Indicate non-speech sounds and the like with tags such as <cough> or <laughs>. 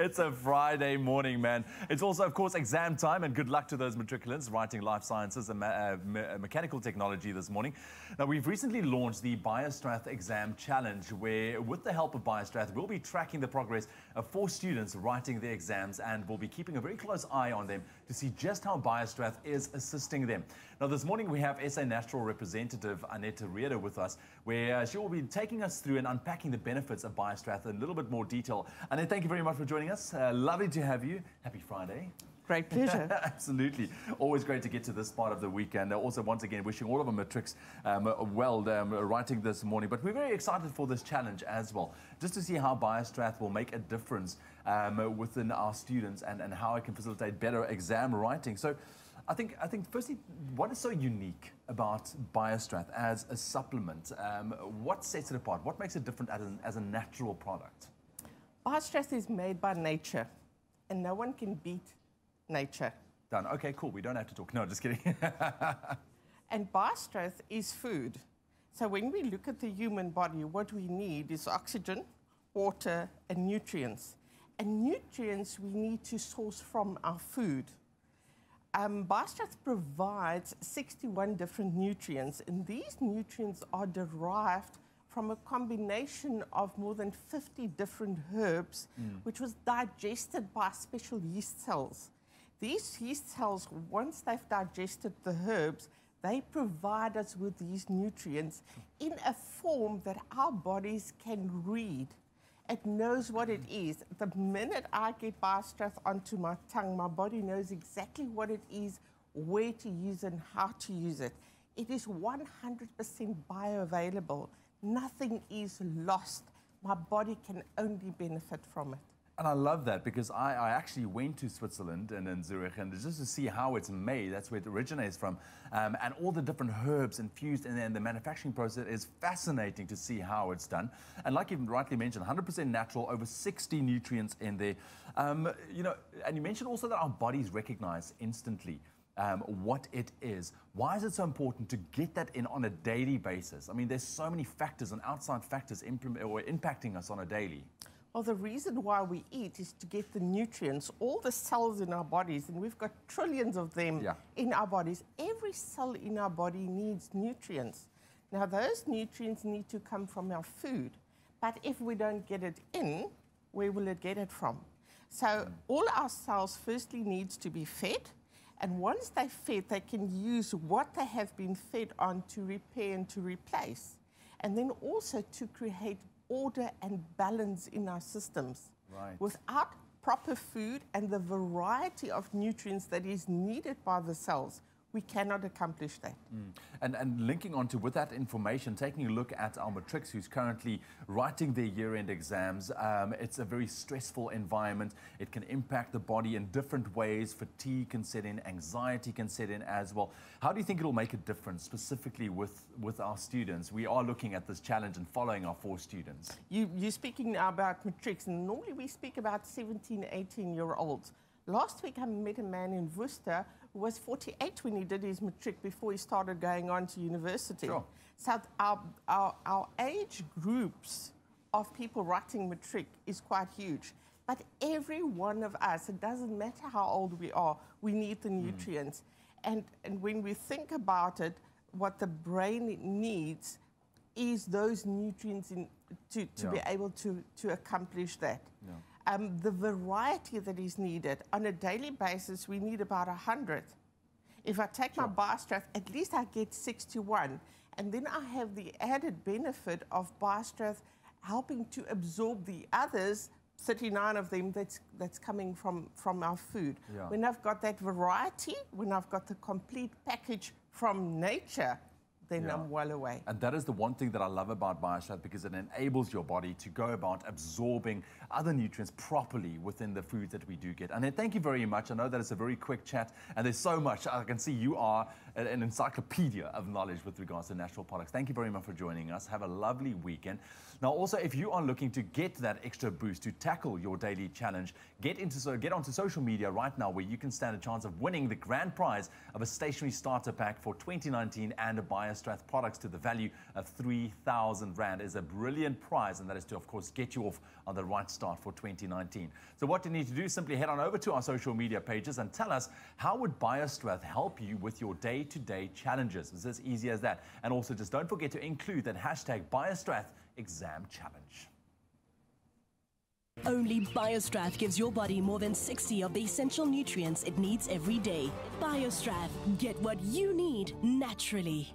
it's a Friday morning, man. It's also, of course, exam time, and good luck to those matriculants writing life sciences and uh, me uh, mechanical technology this morning. Now, we've recently launched the BioStrath Exam Challenge, where, with the help of BioStrath, we'll be tracking the progress of four students writing their exams, and we'll be keeping a very close eye on them to see just how BioStrath is assisting them. Now, this morning we have SA Natural representative Annette Rieder with us, where uh, she will be taking us through and unpacking the benefits of BioStrath in a little bit more detail. Annette, thank you very much for joining us. Uh, lovely to have you. Happy Friday. Great <laughs> pleasure. Absolutely. Always great to get to this part of the weekend. Also, once again, wishing all of our matrics um, well um, writing this morning. But we're very excited for this challenge as well, just to see how BioStrath will make a difference um, within our students and, and how it can facilitate better exam writing. So I think, I think firstly, what is so unique about BioStrath as a supplement? Um, what sets it apart? What makes it different as, an, as a natural product? BioStrath is made by nature, and no one can beat nature. Done. Okay, cool. We don't have to talk. No, just kidding. <laughs> and BioStrath is food. So when we look at the human body, what we need is oxygen, water, and nutrients. And nutrients we need to source from our food. Um, BioStrath provides 61 different nutrients, and these nutrients are derived from a combination of more than 50 different herbs, mm. which was digested by special yeast cells. These yeast cells, once they've digested the herbs, they provide us with these nutrients in a form that our bodies can read. It knows what it is. The minute I get BioStrath onto my tongue, my body knows exactly what it is, where to use and how to use it. It is 100% bioavailable. Nothing is lost. My body can only benefit from it. And I love that because I, I, actually went to Switzerland and in Zurich and just to see how it's made, that's where it originates from, um, and all the different herbs infused and then the manufacturing process is fascinating to see how it's done. And like you rightly mentioned, 100% natural, over 60 nutrients in there. Um, you know, and you mentioned also that our bodies recognize instantly um, what it is. Why is it so important to get that in on a daily basis? I mean, there's so many factors and outside factors or impacting us on a daily. Well, the reason why we eat is to get the nutrients, all the cells in our bodies, and we've got trillions of them yeah. in our bodies. Every cell in our body needs nutrients. Now, those nutrients need to come from our food. But if we don't get it in, where will it get it from? So mm. all our cells firstly needs to be fed. And once they're fed, they can use what they have been fed on to repair and to replace. And then also to create order and balance in our systems. Right. Without proper food and the variety of nutrients that is needed by the cells, we cannot accomplish that. Mm. And, and linking on to with that information, taking a look at our matrics who's currently writing their year-end exams, um, it's a very stressful environment. It can impact the body in different ways. Fatigue can set in, anxiety can set in as well. How do you think it'll make a difference specifically with, with our students? We are looking at this challenge and following our four students. You, you're speaking now about matrics, and normally we speak about 17, 18 year olds. Last week I met a man in Worcester who was 48 when he did his matric before he started going on to university. Sure. So our, our, our age groups of people writing matric is quite huge. But every one of us, it doesn't matter how old we are, we need the hmm. nutrients. Mm. And, and when we think about it, what the brain needs is those nutrients in, to, to yeah. be able to, to accomplish that. Yeah um, the variety that is needed. On a daily basis, we need about 100. If I take sure. my BioStrath, at least I get 61. And then I have the added benefit of BioStrath helping to absorb the others 39 of them that's, that's coming from, from our food. Yeah. When I've got that variety, when I've got the complete package from nature, then yeah. I'm well away. And that is the one thing that I love about BioStrath because it enables your body to go about absorbing other nutrients properly within the foods that we do get. And then thank you very much. I know that it's a very quick chat and there's so much. I can see you are an encyclopedia of knowledge with regards to natural products. Thank you very much for joining us. Have a lovely weekend. Now, also, if you are looking to get that extra boost to tackle your daily challenge, get into so get onto social media right now where you can stand a chance of winning the grand prize of a stationary starter pack for 2019 and a BioStrath products to the value of 3,000 Rand. is a brilliant prize, and that is to, of course, get you off on the right start for 2019. So what you need to do simply head on over to our social media pages and tell us how would BioStrath help you with your day-to-day -day challenges. It's as easy as that. And also just don't forget to include that hashtag BioStrath exam challenge. Only BioStrath gives your body more than 60 of the essential nutrients it needs every day. BioStrath, get what you need naturally.